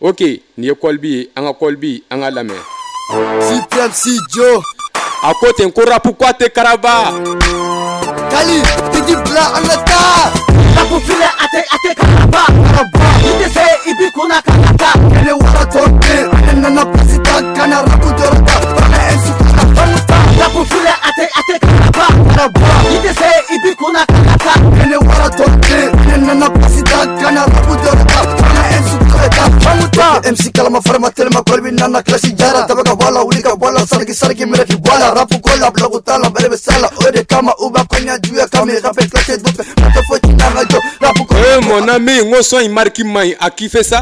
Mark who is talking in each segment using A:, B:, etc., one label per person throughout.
A: ok nin ye kɔlibi ye an ka kɔlibi an ka lamɛn
B: CPMC Joe.
A: A ko ten ko rapu ko a tɛ karaba
B: Kali Titi Bla an ka taa
C: Rapu file ate ate karaba.
B: Karaba.
C: I tɛ se i bi kunna kana taa
B: Kele wara tɔnden Ale nana president kana rapu dɔrɔn ta Fana MC kana fanu ta
C: Rapu file ate ate karaba.
B: Karaba.
C: I tɛ se i bi kunna kana
B: kalama farama telima kolbi nana klasi jara ah. tabaka wala ulika wala sargi sargi merefi wala. Rapu kola blagu tala berebe sala ode kama uba konya juya kame rape klasi dupe mata fo chinanga jo. Rapu kola
A: eh, hey, mon ami ngoso imarki mai akife sa.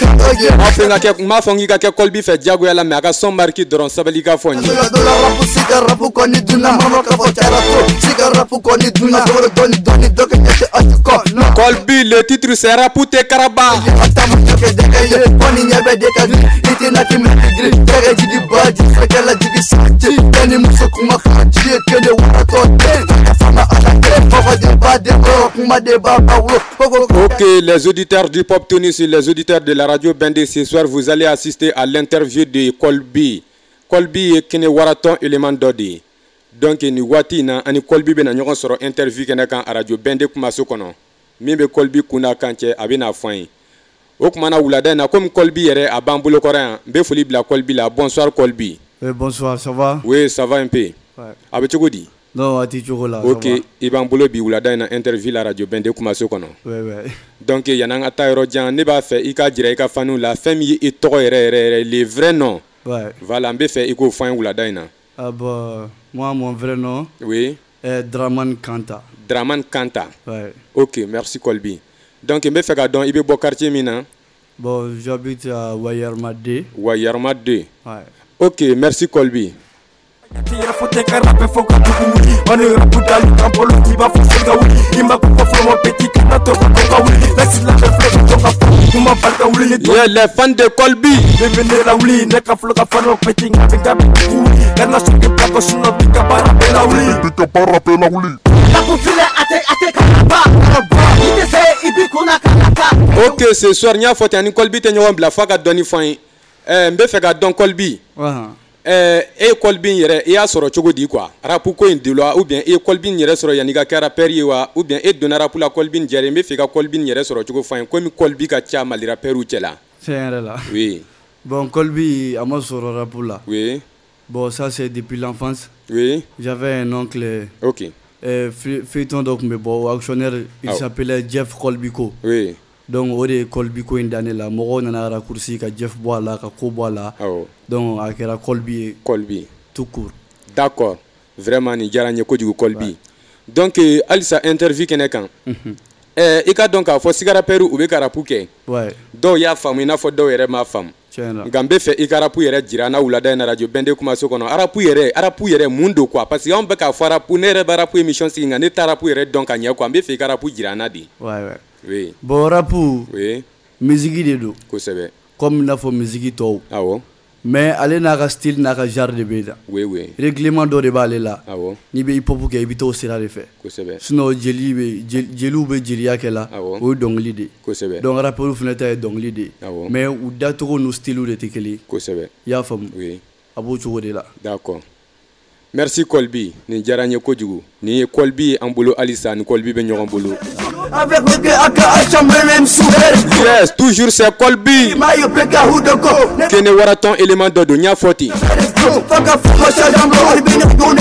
B: K'a fɔ k'i bɛ kan dɔ ye
A: m'a fɔ n ka kɛ n m'a fɔ n k'i ka kɛ kɔlibi fɛ diyagoya la mɛ a ka sɔn mariki dɔrɔn sabali ka fɔ n ye
B: Dola dola rapu sika rapu kɔni dunna Mama ka fɔ cayara to Sika rapu kɔni dunna Dɔgɔdɔ dɔni dɔni dɔ kɛ ɲɛ tɛ a ti kɔ Non
A: kɔlibi le titre c'est rapu tɛ karaba.
B: A taama ɲɛ kɛ dɛgɛ ye Kɔni ɲɛ bɛ de ka giri I tɛ na k'i minɛ giri Dɛgɛ jigi baji Sɛgɛla jigi sanji Bɛɛ ni muso kuma kan Jigi kele waratɔ den Ka fama ala den Fɔfɔ de ba de kɔrɔ Kuma de ba ba wo. Koko
A: Ok, les auditeurs du Pop Tunis, les auditeurs de la radio Bendé, ce soir, vous allez assister à l'interview de Colby. Colby est kene waraton élément d'odi. Donc, ni wati na ani Colby bena ɲɔgɔn sɔrɔ interview kɛnɛ kan a radio Bendé kumaso kɔnɔ. Min bɛ Colby kunna kan cɛ a bɛna fɔ an ye. O kumana wulada in na komi Colby yɛrɛ a b'an bolo kɔrɔ yan, n bɛ foli bila Colby la. Bonsoir Colby.
D: Eh, bonsoir, ça va?
A: Oui, ça va un peu.
D: Ouais.
A: A bɛ cogo di?
D: Non, Tichoko là.
A: Ok, i b'an bolo bi wulada in na interview la radio Bendé kumaso kɔnɔ. Donc yan'an ka taa yɔrɔ jan ne b'a fɛ i ka jira i ka faniw la fɛn min ye i tɔgɔ yɛrɛ yɛrɛ yɛrɛ le vrai nom voilà n bɛ fɛ i k'o fɔ an ye wulada in na
D: Ah bah, moi, mon vrai nom
A: oui
D: Kanta.
A: draman kanta
D: Ouais.
A: ok merci colby donc n bɛ fɛ ka dɔn i bɛ bɔ quartier min na
D: Bon, j'habite à Wayarmade.
A: wa yarima 2
D: Ouais.
A: ok merci colby
E: Tira fote ka rape fo ka dugu wuli Mani rapu dali kan bolo i b'a fɔ se ka wuli I ma kɔkɔ fɔlɔ ma peti wuli wuli
A: les fans de colby.
E: Bebe ne la wuli ne ka fɔlɔ ka fɔlɔ peti Nga bɛ ka bɛ dugu wuli Kana sɔrɔ i bila ko sunɔ bi ka baara bɛɛ la wuli
C: Rapu file ate ate karaba I tɛ se i bi kunna kana taa
A: ok ce soir n y'a fɔ ten ani colby tɛ ɲɔgɔn bila f'a ka dɔɔni fɔ an ye ɛɛ n bɛ fɛ ka dɔn colby E ye colby in yɛrɛ i y'a sɔrɔ cogo di ko in de la ou bien e ye colby in yɛrɛ sɔrɔ yanni i ka kɛ rappeur ye wa? Ou bien e donna rapu la colby in jɛra n bɛ fɛ i ka colby in yɛrɛ sɔrɔ cogo fɔ an ye. Komi ka ca mali la. Oui.
D: Bon, moi sur le rap là.
A: oui.
D: Bon, ça c'est depuis l'enfance.
A: oui.
D: J'avais un oncle,
A: ok.
D: euh, feuilleton donc, mais bon, actionnaire, il s'appelait Jeff Colbico.
A: oui
D: Donc, o de ye Colbico in dané la. Mɔgɔw nana raccourci ka Jeff bɔ a la, ka ko bɔ a la. Donc, a kɛra Colby ye.
A: Colby
D: tout court.
A: d'accord. Vraiment nin diyara n ye kojugu colby donc euh, halisa interview kɛnɛ kan. Ɛɛ i ka dɔn k'a fɔ siga rappeurs u bɛ ka rapu kɛ. Dɔw y'a faamu i n'a fɔ dɔw yɛrɛ m'a faamu. Nka n bɛ fɛ i ka arapu yɛrɛ jira an na wulada in na radio bɛnde kumaso kɔnɔ. Arapu yɛrɛ arapu yɛrɛ mun don quoi? Parce que anw bɛ k'a fɔ arapu ne yɛrɛ bɛ arapu émission sigi nka ne tɛ arapu yɛrɛ dɔn ka ɲɛ quoi. N bɛ fɛ i ka arapu jira an na de.
D: Ouais, ouais.
A: Oui
D: Bon, rapu,
A: oui
D: musique de do.
A: kosɛbɛ
D: Comme n'a fɔ musique tɔw.
A: awɔ
D: Mais ale n'a ka style n'a ka genre de bɛ la.
A: oui oui
D: Règlement dɔ de b'ale la.
A: awɔ
D: N'i bɛ hip hop kɛ i bɛ t'o sira de fɛ.
A: kosɛbɛ
D: Sinon jeli bɛ jel- jeliw bɛ jeliya kɛ la.
A: Awɔ.
D: O ye dɔnkili de ye.
A: kosɛbɛ
D: Donc rappeurs fana ta ye dɔnkili de ye.
A: Awɔ.
D: Mais u dacogo n'u style de tɛ kelen ye.
A: kosɛbɛ
D: I y'a faamu.
A: oui
D: A b'o cogo de la.
A: d'accord merci colby nin diyara n ye kojugu. Nin ye colby ye an bolo halisa ni colby bɛ ɲɔgɔn bolo
B: Avec le acha même
A: yes toujours c'est colby kene waraton élément dɔ don n y'a fɔ ten
B: Faka fuma shajambo Ibini kune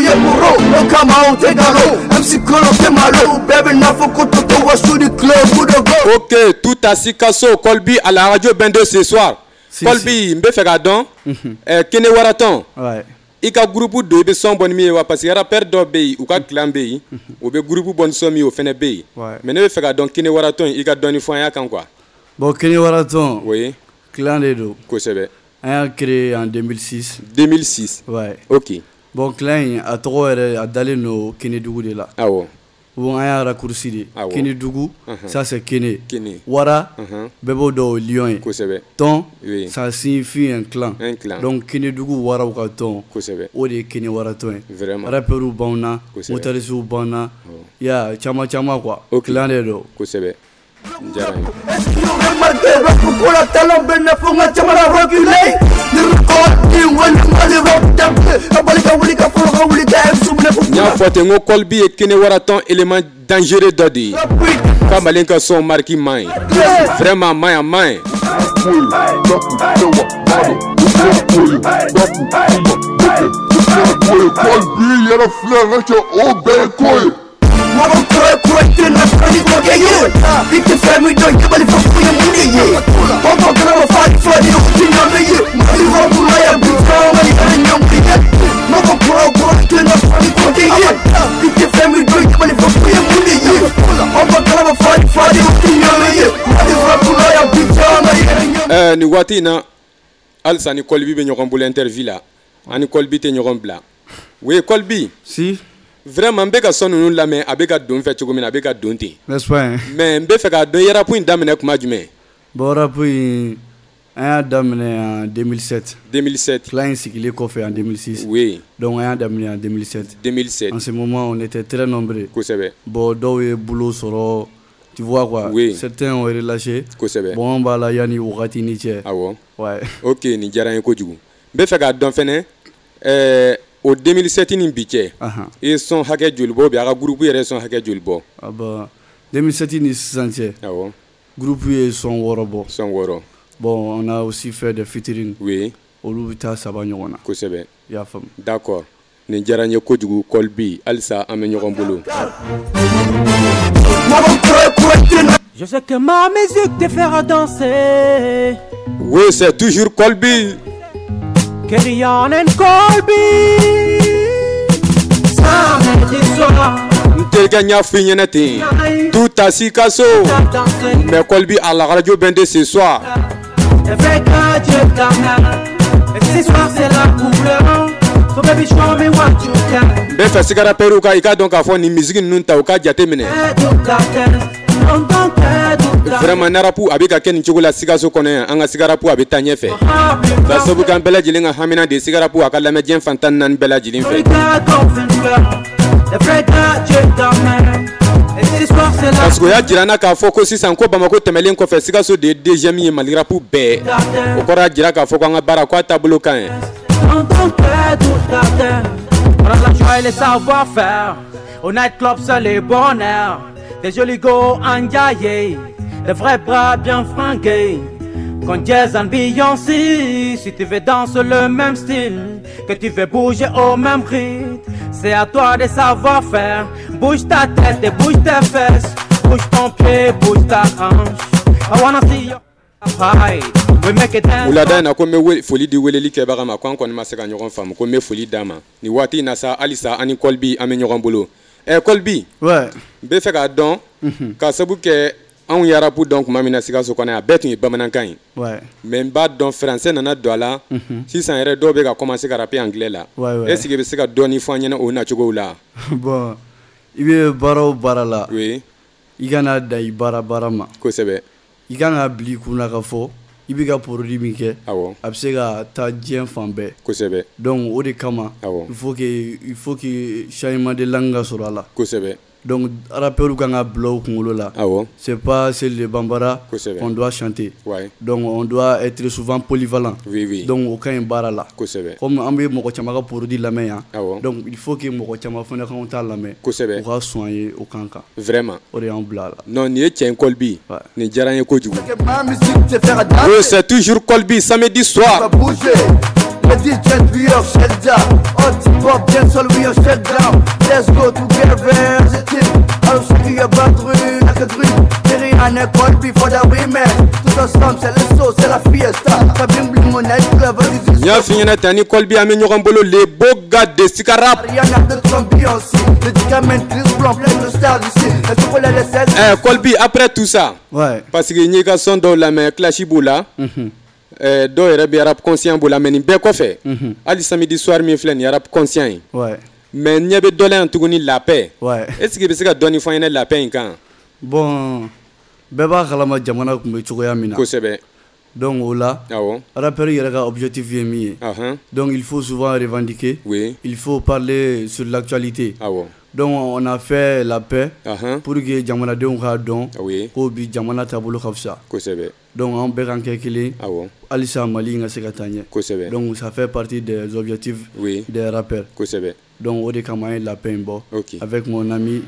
B: ye o MC malo club go.
A: Ok tout à sikaso colby à la radio bɛndo ce soir.
D: Si,
A: colby n bɛ fɛ k'a dɔn ɛɛ kene waraton?
D: Ouais.
A: i ka gurupu don i bɛ sɔn bɔ ni min ye wa parce que rappeur dɔw bɛ yen u ka clan bɛ yen u bɛ gurupu bɔ ni sɔn min ye o fɛnɛ bɛ yen
D: Ouais.
A: mais ne bɛ fɛ k'a dɔn kene waraton. I ka dɔɔni fɔ an y'a kan
D: de do.
A: kosɛbɛ
D: An y'a créé en 2006.
A: 2006
D: Ouais.
A: ok.
D: Bon, clan in, a tɔgɔ yɛrɛ a dalen no Kenedugu de la.
A: awɔ
D: bon an y'a raccourci de
A: Awɔ.
D: dugu ça c'est wara
A: Mhm.
D: bɛɛ b'o dɔn o lion ye
A: kosɛbɛ
D: tɔn
A: Oui.
D: ça signifie un clan.
A: Un clan.
D: donc kini dugu waraw ka tɔn
A: kosɛbɛ
D: o de ye wara tɔn ye
A: Vraiment.
D: rappɛriw b'anw na
A: Kosɛbɛ.
D: motarisiw b'an na ya caman caman quoi.
A: Ok.
D: clan de don
A: kosɛbɛ n y'a fɔ ten n ko kɔlibi ye dangereux dɔ de ye ka sɔn mariki man ɲi vraiment man ɲi a man ɲi
F: Kolbi yɛrɛ filɛ n ka kɛ o bɛɛ ye ko ye
B: Mɔgɔ kura kura tɛ na fani ko kɛ ye I tɛ fɛn min dɔn jabali fɔ ko ye mun de ye Kɔkɔ kana ma fani fani o ti ɲɔgɔn ye Mali rap la ya bi caman ye kana ɲɔgɔn ye Mɔgɔ kura kura tɛ na fani ko kɛ ye I tɛ fɛn min dɔn jabali fɔ ko ye mun de ye Kɔkɔ kana ma fani fani o ti ɲɔgɔn ye Mali rap la ya bi caman ye kana ɲɔgɔn
A: ɛɛ nin waati in na halisa ni kɔlibi bɛ ɲɔgɔn bolo interview la. Ani kɔlibi tɛ ɲɔgɔn bila oui kɔlibi
D: si
A: vraiment n bɛ ka sɔn ninnu lamɛn a bɛ ka don fɛ cogo min na a bɛ ka don ten.
D: N'est-ce pas hein?
A: mais n bɛ fɛ k'a dɔn i rap in daminɛ kuma jumɛn?
D: Bon rap in an y'a daminɛ en 2007
A: 2007
D: clan in sigilen kɔfɛ en 2006
A: oui.
D: Donc an y'a daminɛ en 2007
A: 2007
D: en ce moment on était très nombreux.
A: Kosɛbɛ.
D: Bon dɔw ye boulot sɔrɔ tu vois quoi?
A: Oui.
D: certains ont relâché.
A: Kosɛbɛ.
D: Bon an b'a la yanni wagati ni cɛ.
A: Awɔ.
D: Ouais.
A: Ok nin diyara n ye kojugu. N bɛ fɛ k'a dɔn fɛnɛ ɛɛ o 2007 ni bi cɛ i ye sɔn hakɛ joli bɔ bi a ka groupe yɛrɛ ye sɔn hakɛ joli bɔ
D: ah bah 2007 ni sisan cɛ
A: awɔ
D: groupe ye sɔn wɔɔrɔ bɔ
A: sɔn wɔɔrɔ
D: bon on a aussi fait des featuring.
A: Oui.
D: Olu bɛ taa saba ɲɔgɔn na
A: kosɛbɛ
D: i y'a faamu
A: d'accord. Nin diyara n ye kojugu kɔlibi halisa an bɛ ɲɔgɔn bolo
C: Je sais que ma musique te fera danser.
A: oui c'est toujours kɔlibi
C: Kerian and Colby. Samedi soir
A: terikɛ n y'a f'i ɲɛnɛ ten tu ta si ka so mɛ kɔlibi a la radio bɛn de ce soir bɛɛ fɛ sigara pɛriw ka i ka dɔn k'a fɔ nin misigi ninnu ta u ka jate minɛ Vraiment narapu a bɛ ka kɛ nin cogo la sikaso kɔnɔ yan an ka sigarapu a bɛ taa ɲɛfɛ ka sabu k'an bɛɛ lajɛlen ka hamina de sigarapu a ka lamɛn diɲɛ fan tan ni naani bɛɛ lajɛlen fɛ parce que o y'a jira n na k'a fɔ ko sisan ko bamako tɛmɛlen kɔfɛ sikaso de ye deuxième ye mali rapu bɛɛ o kɔrɔ y'a jira k'a fɔ ko an ka baara ko a taabolo ka ɲi.
C: On a la joie et le savoir-faire. Au nightclub, c'est le bonheur. Des jolis go enjaillés. Des vrais bras bien fringués. Con Jazz and Beyoncé. Si tu veux danser le même style. Que tu veux bouger au même rythme. C'est à toi de savoir faire. Bouge ta tête et bouge tes fesses. Bouge ton pied, bouge ta hanche. I wanna see your pride. We make it dance.
A: wulada in na ko n bɛ foli di weleli kɛbaga ma ko an kɔni ma se ka ɲɔgɔn faamu ko n bɛ foli d'a ma nin waati in na sa halisa an ni kɔlibi an bɛ ɲɔgɔn bolo ɛ kɔlibi
D: ouais
A: n bɛ fɛ k'a dɔn ka sabu kɛ anw ye arabu dɔn tuma min na sikaso kɔnɔ yan a bɛɛ tun ye bamanankan ye. Mɛ n b'a dɔn faransɛ nana don a la. Sisan yɛrɛ dɔw bɛ ka commencer ka raper anglais la. Est ce que i bɛ se ka dɔɔni fɔ an ɲɛna o nacogow la?
D: Bon i bɛ baara o baara la. I kana da i baara baara ma.
A: Kosɛbɛ.
D: I kan ka bila i kun na ka fɔ i bɛ ka produit min kɛ. A bɛ se ka taa diɲɛ fan bɛɛ.
A: Kosɛbɛ.
D: Donc o de kama il faut que il faut que changement de langue ka sɔrɔ a la.
A: Kosɛbɛ
D: donc rappeurs kan ka bila u kunkolo la
A: awɔ
D: c'est pas celle de bambara
A: Kosɛbɛ.
D: qu'on doit chanter.
A: Ouais.
D: Donc on doit être souvent polyvalent.
A: Oui oui.
D: Donc o ka ɲi baara la
A: kosɛbɛ
D: comme an bɛ mɔgɔ caman ka produit lamɛn yan
A: Awɔ.
D: donc il faut que mɔgɔ caman fana kan t'a lamɛn
A: Kosɛbɛ.
D: u ka sɔn ye o kan kan
A: vraiment?
D: O de y'an bila a la
A: non nin ye tiɲɛ kɔlibi
D: Ouais.
A: nin diyara n ye kojugu oui c'est toujours kɔlibi samedi
B: va
A: soir
B: bouger. Le DJ we are shut down. Hot pop, dancehall we are shut down. Let's go together, the team. Alors ce qui est battu, la quadrille. Terry and a call before the women. Tout ensemble, c'est le saut, c'est la fiesta. Ça bling bling au nightclub, this is
A: n y'a f'i ɲɛna tan ni kɔlibi an bɛ ɲɔgɔn bolo le gars de sikarap
B: Rihanna de Trump, Beyoncé. Médicaments, Chris Blanc, plein de stars ici. Est-ce vous les laissez
A: eh kɔlibi après tout ça
D: ouais
A: parce que n y'i ka sɔn dɔw lamɛn clashi b'o la eh, dɔw yɛrɛ bɛ rap conscient b'o la mɛ nin bɛɛ kɔfɛ hali samedi soir min filɛ nin ye rap conscient ye.
D: Ouais.
A: Mais ɲɛ bɛ dɔ la yan tuguni la paix
D: ouais.
A: Est ce que i bɛ se ka dɔɔni fɔ an ɲɛna la paix in kan?
D: Bon bɛɛ b'a kalama jamana kun bɛ cogoya min na.
A: Kosɛbɛ.
D: Donc rappeur yɛrɛ ka objectif donc il faut souvent revendiquer.
A: Oui.
D: Il faut parler sur l'actualité. Donc on a fait la paix pour que jamanadenw k'a dɔn
A: oui.
D: jamana donc an bɛɛ kan kɛ kelen
A: awɔ
D: halisa mali in ka se ka taa ɲɛ
A: kosɛbɛ
D: donc ça fait partie des objectifs
A: oui.
D: des rappeurs.
A: Kosɛbɛ
D: donc o de kama an ye lapin in bɔ
A: ok.
D: Avec mon ami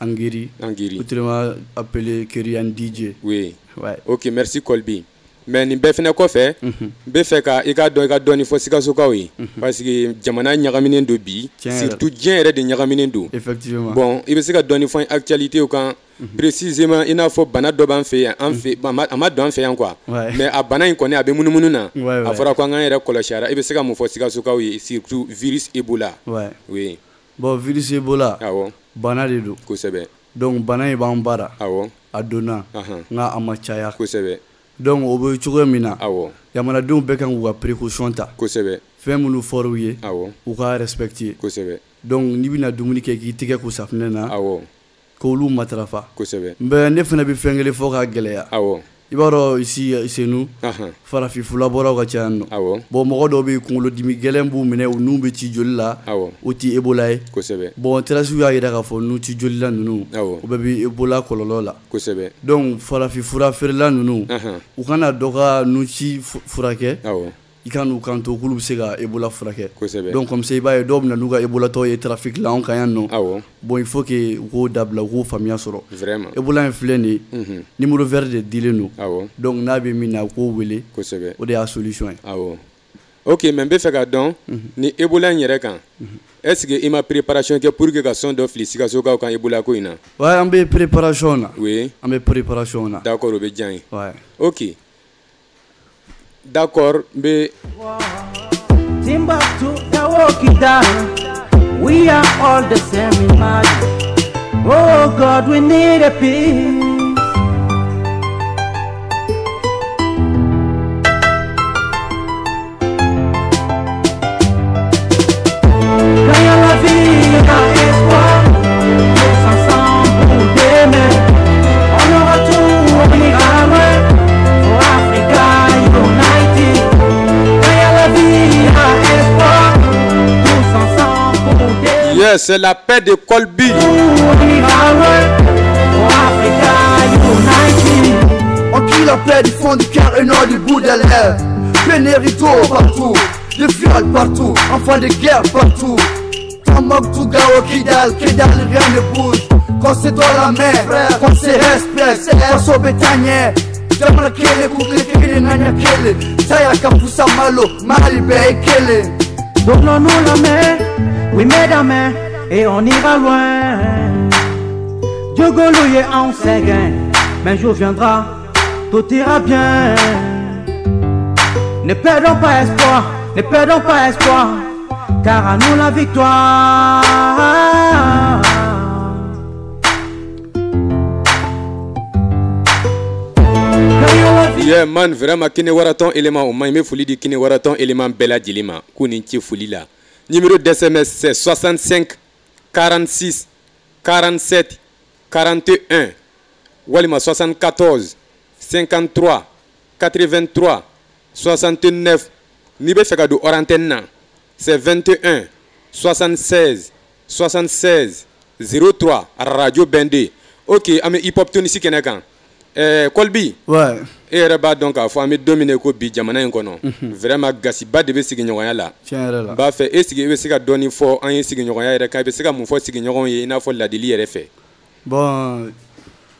D: Angiri.
A: Angiri.
D: Autrement appelé Kerian DJ
A: oui.
D: Ouais.
A: Ok merci kolbi mais nin bɛɛ fɛnɛ kɔfɛ n bɛ fɛ ka i ka dɔn i ka dɔɔni fɔ sikasokaw ye. Parce que jamana ɲagaminen don bi. Surtout diɲɛ yɛrɛ de ɲagaminen don. Bon i bɛ se ka dɔɔni fɔ actualité kan. Précisément i n'a fɔ bana dɔ b'an fɛ yan an fɛ a ma- don an fɛ yan quoi. Mais a bana in kɔni a bɛ munumunu na. A fɔra ko an k'an yɛrɛ kɔlɔsi a la. I bɛ se ka mun fɔ sikasokaw ye surtout virus ebola. Oui.
D: Bon virus ebola
A: awɔ.
D: bana de don.
A: Kosɛbɛ.
D: Donc bana in b'an bara
A: awɔ.
D: A donna. Nka a ma caya.
A: Kosɛbɛ
D: donc o bɛ cogoya min na
A: awɔ
D: jamanadenw bɛɛ kan k'u ka précaution ta.
A: Kosɛbɛ.
D: Fɛn minnu fɔr'u ye
A: awɔ
D: u ka respecter.
A: Kosɛbɛ.
D: Donc n'i bɛna dumuni kɛ k'i tɛgɛ ko safunɛ na
A: awɔ
D: k'olu matarafa.
A: Kosɛbɛ.
D: Nbɛ ne fana bɛ fɛn kelen fɔ ka gɛlɛya.
A: Awɔ
D: i b'a dɔn ici chez nous
A: ahan
D: farafinfura bɔraw ka ca yan nɔ bon mɔgɔ dɔw bɛ kunkolodimi gɛlɛn b'u minɛ u n'u bɛ ci joli la o ti ebola ye.
A: Kosɛbɛ.
D: Bon terasiw y'a yira k'a fɔ n'u ci joli la ninnu u bɛɛ bɛ ebola kɔlɔlɔ la.
A: Kosɛbɛ.
D: Donc farafinfura feerela ninnu u kana dɔ ka nunci fu- furakɛ i ka n'u kan to k'olu bɛ se ka ebola furakɛ.
A: Kosɛbɛ.
D: Donc comme ça i b'a ye dɔw bɛ na n'u ka ebola tɔ ye trafic la anw kan yan nɔ.
A: Awɔ.
D: Bon il faut que u k'o dabila u k'o faamuya sɔrɔ.
A: Vraiment.
D: Ebola in filɛ nin ye. Numéro vert de dilen don.
A: Awɔ.
D: Donc n'a bɛ min na u k'o wele.
A: Kosɛbɛ.
D: O de y'a solution ye.
A: Awɔ. Ok mais n bɛ fɛ ka dɔn ni ebola in yɛrɛ kan est ce que i ma préparation kɛ pour que ka sɔn dɔ fili sikasokaw kan ebola ko in na?
D: Ouais an bɛ préparation na.
A: Oui.
D: An bɛ préparation na.
A: D'accord o bɛ diya n ye.
D: Ouais.
A: Ok d'accord bɛ
C: Timbuktu, Tawokida, we are all the same in Mali. Oh God, we need a peace.
A: Yes c'est la paix de kolbi
C: On
B: crie la paix du fond du cœur et non du bout de l'air. Pénérito partout, des viols partout, enfants de guerre partout. Tombouctou, Gao, Kidal, Kidal, rien ne bouge. Quand c'est dans la mer, quand c'est respect, quand c'est bétanier. Jamana kele, kukle kele, nanya kele. Taya kapusa malo, mali be kele.
C: Donnons-nous la main, oui mesdames, et on ira loin. Dieu Goloye en séguin, mais jour viendra, tout ira bien. Ne perdons pas espoir, ne perdons pas espoir, car à nous la victoire.
A: yeah man vraiment kini waratɔn élément o man n bɛ foli di kini waratɔn élément bɛɛ lajɛlen ma k'u ni ce foli la numéro d'SMS c'est 65 46 47 41 walima 74 53 83 69 n'i bɛ fɛ c'est 21 76 76 03 radio bɛnden ok an bɛ hip hop kɔlibi
D: ouais
A: e yɛrɛ b'a dɔn k'a fɔ an bɛ don min na ko bi jamana in kɔnɔ vraiment gasiba de bɛ sigiɲɔgɔnya la. N b'a fɛ e sigi i bɛ se ka dɔɔni fɔ an ye sigiɲɔgɔnya yɛrɛ kan i bɛ se ka mun fɔ sigiɲɔgɔnw ye i n'a fɔ ladili yɛrɛ fɛ.
D: Bon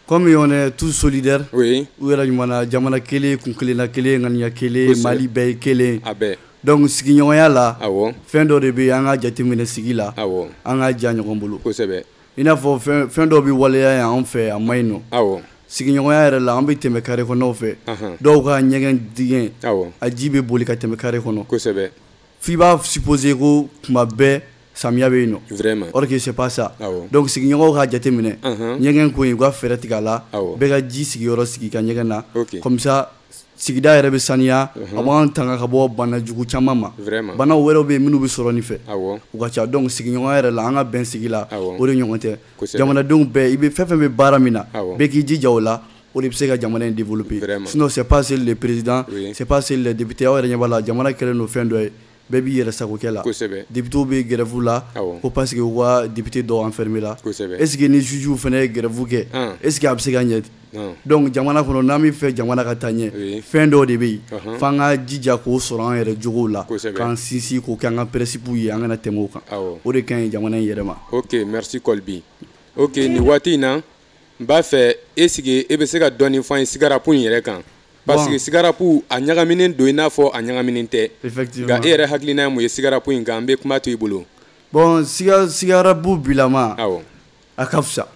D: comme on est tous solidaires
A: oui.
D: u yɛrɛ ɲumanna jamana kelen kun kelenna kelen ŋaniya kelen mali bɛɛ ye kelen.
A: A bɛɛ.
D: Donc sigiɲɔgɔnya la
A: awɔ.
D: fɛn dɔ de bɛ an ka jateminɛ sigi la
A: awɔ.
D: an ka ja ɲɔgɔn bolo.
A: Kosɛbɛ.
D: I n'a fɔ fɛn fɛn dɔw bɛ waleya yan anw fɛ a ma ɲi nɔ.
A: Awɔ
D: sigiɲɔgɔnya yɛrɛ la an bɛ tɛmɛ kare kɔnɔw fɛ dɔw ka ɲɛgɛn dingɛ a ji bɛ boli ka tɛmɛ kare kɔnɔ f'i b'a supposer ko kuma bɛɛ samiya bɛ yen nɔ or que c'est pas ça. Donc sigiɲɔgɔnw k'a jateminɛ
A: minɛ
D: ɲɛgɛn ko in u ka fɛɛrɛ tigɛ a la bɛɛ ka ji sigiyɔrɔ sigi i ka ɲɛgɛn na. Comme ça sigida yɛrɛ bɛ saniya a b'an tanga ka bɔ bana jugu caman ma.
A: Vraiment.
D: bana wɛrɛw bɛ minnu bɛ sɔrɔ nin fɛ. U ka ca. Sigiɲɔgɔn yɛrɛ la an ka bɛn sigi la. O de ɲɔgɔn tɛ jamanadenw bɛɛ i bɛ fɛn fɛn bɛ baara min na
A: Awɔ.
D: bɛɛ k'i jija o la o de bɛ se ka jamana in développer.
A: Vraiment.
D: sinon c'est pas seuls les présidents
A: Oui.
D: c'est pas seuls les députés aw yɛrɛ ɲɛ b'a la jamana kɛlen don fɛn dɔ ye bɛɛ b'i yɛrɛ sagokɛ la.
A: Kosɛbɛ.
D: députés bɛ grève la ko parce que u ka député dɔw enfermé la. Est ce que ni juges fana ye grève kɛ?
A: An.
D: est ce que a bɛ se ka ɲɛ?
A: Non.
D: donc jamana kɔnɔ n'an bɛ fɛ jamana ka taa ɲɛ fɛn dɔw de bɛ yen. F'an ka jija k'o sɔrɔ an yɛrɛ jogow la. K'an sinsin k'o kɛ an ka ye an kana tɛmɛ o kan. O de ka ɲi jamana in yɛrɛ ma.
A: Ok merci kolbi ok nin waati in na n b'a fɛ e sigi e bɛ se ka dɔɔni fɔ an ye in yɛrɛ kan? Parce que
D: Bon.
A: sigarapu a ɲagaminen don i n'a fɔ a ɲagaminen tɛ
D: effectivement.
A: Nka e yɛrɛ hakilina ye mun ye sigarapu in kan n bɛ kuma to i bolo.
D: Bon siga sigarabu bilama
A: awɔ
D: a ka fisa.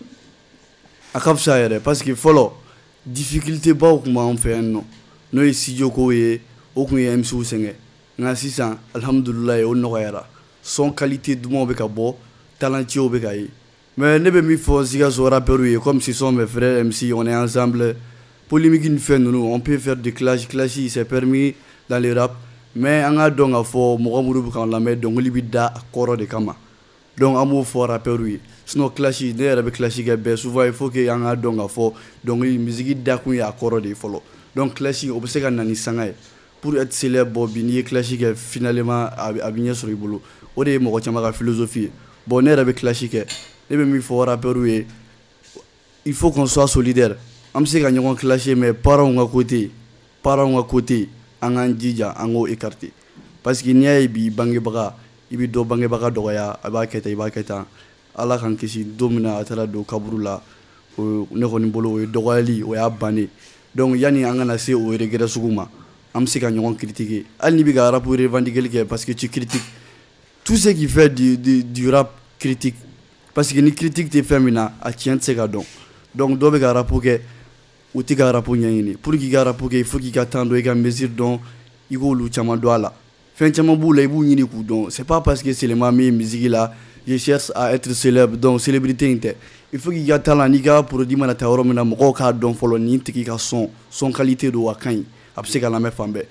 D: A ka fisa yɛrɛ parce que fɔlɔ difficulté baw tun b'an fɛ yan nɔ. N'o ye studio kow ye o tun ye mcw sɛgɛn. Nka sisan o nɔgɔyara. Son qualité dumanw bɛ ka bɔ talentueux bɛ ka ye. Mais ne bɛ min fɔ sikaso rappeurs ye comme ce sont mes frères mc on est ensemble polémique ni fɛn ninnu on peut faire de clash clash c'est permis dans le rap. Mais an ka dɔn k'a fɔ mɔgɔ minnu bɛ k'an lamɛn dɔnkili bɛ da a kɔrɔ de kama. Donc an b'o fɔ rappeurs ye sinon clash ne yɛrɛ bɛ clash kɛ bɛɛ souvent il faut que an ka dɔn k'a fɔ dɔnkili misiki dakun ye a kɔrɔ de ye fɔlɔ donc clash o bɛ se ka na ni sanga ye pour être célèbre bɔ bi ye kɛ finalement a bɛ ɲɛ sɔrɔ i bolo o de ye mɔgɔ philosophie. Ye bon ne yɛrɛ bɛ clash kɛ ne bɛ min fɔ ye il faut qu'on soit solidaire an bɛ se ka ɲɔgɔn clasher mais parents ka côté parents ka côté an k'an jija an k'o écarter. Parce que n'i y'a ye bi bangebaga i bɛ dɔ bangebaga dɔgɔya a b'a kɛ tan i b'a kɛ tan. Ala k'an kisi don min na a taara don kaburu la o ne kɔni bolo o ye dɔgɔyali o y'a bannen. Donc yanni an kana se o regret sugu ma an bɛ se ka ɲɔgɔn critiquer. Hali n'i bɛ ka rap revendiquer kɛ parce que tu critiques tout ce qui fait du, du, du rap critique parce que ni critique tɛ fɛn min na a tiɲɛ tɛ se ka dɔn. Donc dɔw bɛ ka rap kɛ u tɛ ka rap ɲɛɲini pour k'i ka rap kɛ il faut k'i ka temps dɔn i ka mesure dɔn i k'olu caman dɔn a la fɛn caman b'u la i b'u ɲini k'u dɔn c'est pas parce que seulement min ye musique la je cherche à être célèbre donc célébrité in tɛ il faut k'i ka talent n'i ka produit mana taa yɔrɔ min na mɔgɔw k'a dɔn fɔlɔ nin tigi ka son son qualité don a ka ɲi a bɛ se ka lamɛn fan bɛɛ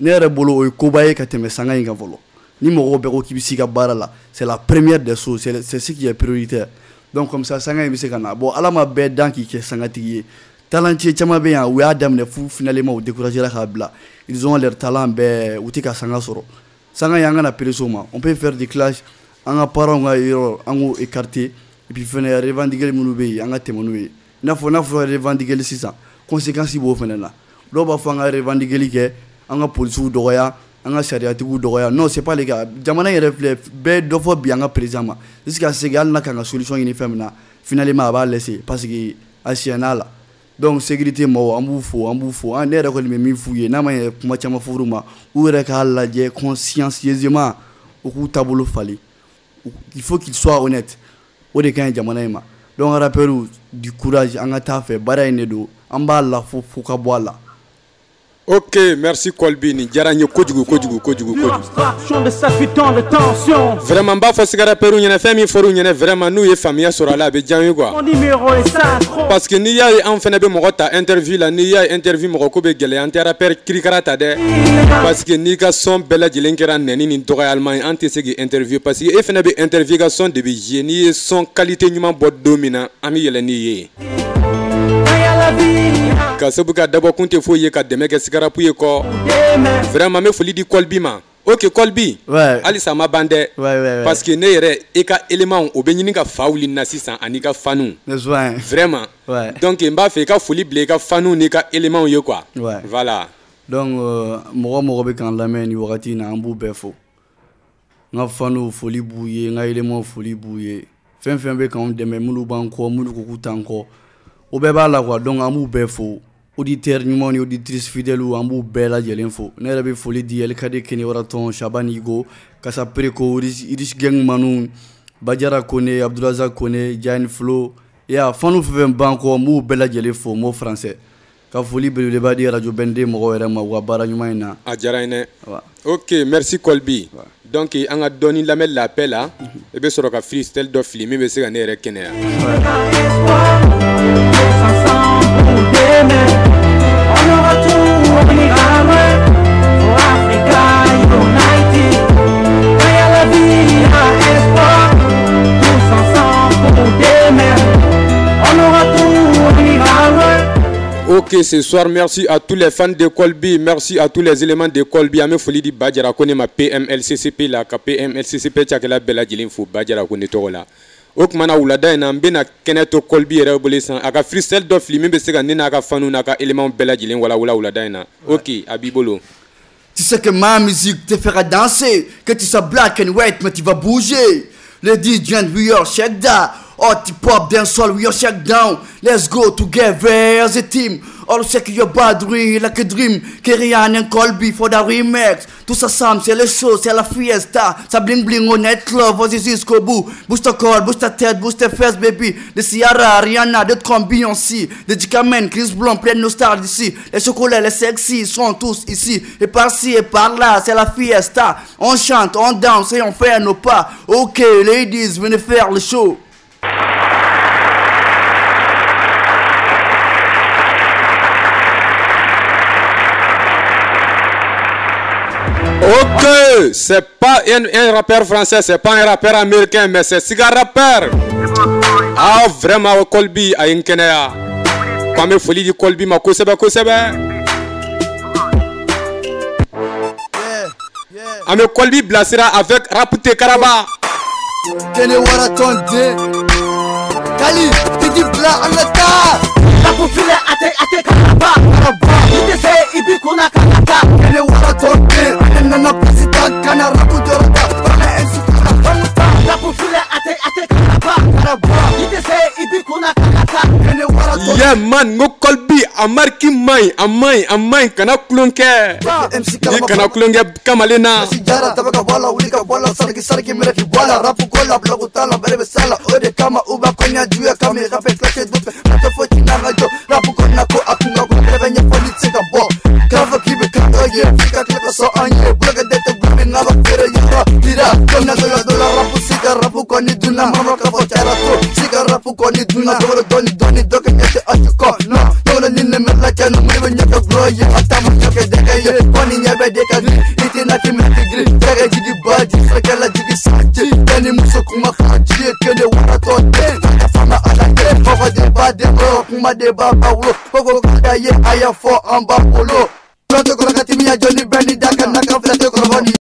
D: ne yɛrɛ bolo o ye koba ye ka tɛmɛ sanga in kan fɔlɔ ni mɔgɔw bɛɛ ko k'i bɛ s'i ka baara la. C'est la première des choses c'est c'est ce qui est prioritaire. Donc comme ça sanga in bɛ se ka na. Bon ala ma bɛɛ dan k'i kɛ sangatigi ye talentueux caman bɛ yan u y'a daminɛ fu finalement u découragera k'a bila ils ont leur talent bɛɛ u tɛ ka sanga sɔrɔ sanga in an kana ma on peut faire des clashs. An ka parents ka yɔrɔ an k'o écarter et puis fɛnɛ revendiquer minnu bɛ yen an ka tɛmɛ n'u ye i n'a fɔ n'a fɔra revendiquer sisan conséquence b'o fɛnɛ la dɔw b'a fɔ an ka revendiquer kɛ an ka polisiw dɔgɔya an ka sariyatigiw dɔgɔya non c'est pas le cas jamana yɛrɛ filɛ bɛɛ ye dɔ fɔ bi an ka président ma jusqu'à segin hali n'a kan ka solution ɲini fɛn min na finalement a b'a laisser. Parce que a siɲɛn'a la donc sécurité mɔgɔw an b'u fo an b'u fo an ne yɛrɛ kɔni bɛ min f'u ye n'a ma ɲɛ kuma caman fɔr'u ma u yɛrɛ k'a lajɛ consciencieusement u k'u taabolo falen il faut qu'il soit honnête. O de ka ɲi jamana in ma donc rappeurs du courage an ka taa fɛ baara in de don an b'a la fo fo ka bɔ a la
A: ok merci kolbi nin diyara n ye kojugu kojugu kojugu
C: de sa tensions.
A: vraiment n b'a fɔ sigarapɛriw ɲɛna fɛn min fɔr'u ɲɛna vraiment ye faamuya sɔrɔ a la a quoi
C: Mon numéro est synchro.
A: parce que n'i y'a ye an fɛnɛ bɛ mɔgɔ ta interview la interview mɔgɔ ko bɛ gɛlɛya an tɛ rapɛr kirikara ta dɛ parce que ka son bɛɛ lajɛlen kɛra nɛni ni dɔgɔyalima ye an tɛ se k'i interview parce que e fɛnɛ bɛ interview son de n'i ye son qualité ɲuman bɔ don min na an bɛ yɛlɛ n'i ye
C: Rien à la vie.
A: Ka sabu ka tɛ foyi ye ka dɛmɛ kɛ sigarapu ye kɔ.
C: Demain.
A: vraiment n bɛ foli di ma. Ok kɔlbi
D: Ouais.
A: halisa a ma ban dɛ. Parce que ne yɛrɛ i ka élément o bɛ ɲini ka fa wuli na sisan ani ka fanu.
D: N'est-ce pas
A: vraiment. Donc n b'a fɛ i ka foli bila i ka fanu n'i ka élément ye quoi.
D: Ouais.
A: voilà.
D: Donc euh, mɔgɔ mɔgɔ bɛ k'an lamɛn nin wagati in na an b'u bɛɛ fo. N ka faniw foli b'u ye n ka yɛlɛmaw foli b'u ye. Fɛn fɛn bɛ k'anw dɛmɛ minnu b'an kɔ minnu ko k'u t'an kɔ. O bɛɛ b'a la quoi. Donc an b'u bɛɛ fo auditeur ɲumanw ni auditrice fidèles an b'u bɛɛ lajɛlen fo ne yɛrɛ bɛ foli di elikade kene waratɔn shaban igo kasa pereko iris geng manu bajara kone abdurazak kone jani flo ya fanu fɛn fɛn b'an kɔ n b'u bɛɛ lajɛlen fo mot français. Ka foli belebeleba di radio bɛnden mɔgɔw yɛrɛ ma u ka baara ɲuman in na
A: a diyara ye
D: Wa.
A: ok merci kolbi. Donc an ka dɔɔni lamɛn lapɛ la i bɛ sɔrɔ ka freestyle dɔ fili min bɛ se ka ne yɛrɛ kɛnɛya Donc ce soir, merci à tous les fans de Colby, merci à tous les éléments de Colby. Ame foli di Bajara kone ma PMLCCP la ka PMLCCP cakɛla bɛɛ lajɛlen fo Bajara kone tɔgɔ la. O tuma na wulada in na n bɛna Colby yɛrɛ bolo sisan a ka freestyle dɔ fili n'a ka fanu n'a ka éléments bɛɛ lajɛlen walawala. Ok, a bolo.
B: Tu sais que ma musique te fera danser, que tu sois black and white, mais tu vas bouger. Les DJ, shake down. Hot hip hop, dancehall, we are shake down. Let's go together as a team. All shake your body like a dream. Kerian and Colby for the remix. Tout ça ensemble, c'est le show, c'est la fiesta. Ça bling bling net club, vas-y jusqu'au bout. Bouge ta corps, bouge ta tête, bouge tes fesses, baby. De Ciara, Rihanna, d'autres comme Beyoncé. De Dikamen, Chris Brown, plein de nostalgie d'ici. Les chocolats, les sexy sont tous ici. Et par-ci et par-là, c'est la fiesta. On chante, on danse et on fait nos pas. Ok, ladies, venez faire le show.
A: Ok, c'est pas un, un rappeur français, c'est pas un rappeur américain, mais c'est Siga Rapper. Ah, vraiment, Colby a une kɛnɛya. K'an bɛ foli di Colby ma kosɛbɛ kosɛbɛ. An bɛ Colby bilasira avec Rap Tekaraba.
B: Kene wara tonde. Kali, tidi bla anata.
C: Rapufile ate ate karaba karaba Ite se ibi kuna kanata
B: Kene wara tonde. Anena na president kana rapu dorata. Bana MC kana kanata.
C: Rapufile ate ate karaba karaba Ite se ibi kuna kanata
B: Kene wara tonde.
A: Yeah man, n ko Colby a marque man ɲi, a man ɲi, a man ɲi, kana kulon kɛ.
B: MC
A: Ni kana kulon kɛ kamalen na.
B: Sijara tabaka wala ulika wala sarki sarki mrefi wala rapu kola blogu tala berebe sala ode kama uba konya juya kama rape klache dupe mata foti na rajo rapu kona ko akunga ko berebe nya foni tsika bo kava kibe kanga ye fika klaka so anye bloga dete gumi ngaba koni duna mama ka fo chara to sika rapu koni duna dolo doni doni doke nyete ashko no dolo ninne mela chanu mwe nyaka grow ye atama nyake deke ye. Koni nyebe deka gri iti na kimi tigri. Jaga jigi baji, sakala jigi saji. Kani muso kuma haji, kene wara tote. Naka fama ala ke, koko de ba de ro Kuma de ba ba ulo, koko kada ye aya fo amba ulo Pronto kora katimi ya Johnny